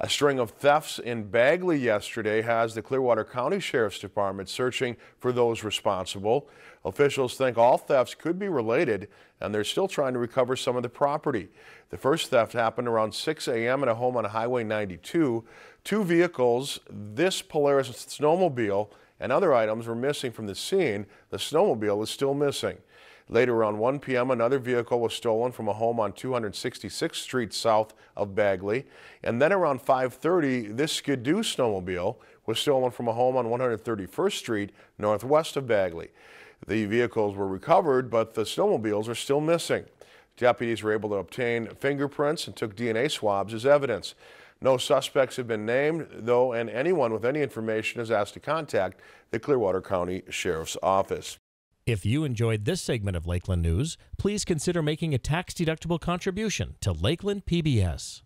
A string of thefts in Bagley yesterday has the Clearwater County Sheriff's Department searching for those responsible. Officials think all thefts could be related and they're still trying to recover some of the property. The first theft happened around 6 a.m. at a home on Highway 92. Two vehicles, this Polaris snowmobile and other items were missing from the scene. The snowmobile is still missing. Later around 1 p.m., another vehicle was stolen from a home on 266th Street south of Bagley. And then around 5.30, this Ski-Doo snowmobile was stolen from a home on 131st Street northwest of Bagley. The vehicles were recovered, but the snowmobiles are still missing. Deputies were able to obtain fingerprints and took DNA swabs as evidence. No suspects have been named, though, and anyone with any information is asked to contact the Clearwater County Sheriff's Office. If you enjoyed this segment of Lakeland News, please consider making a tax-deductible contribution to Lakeland PBS.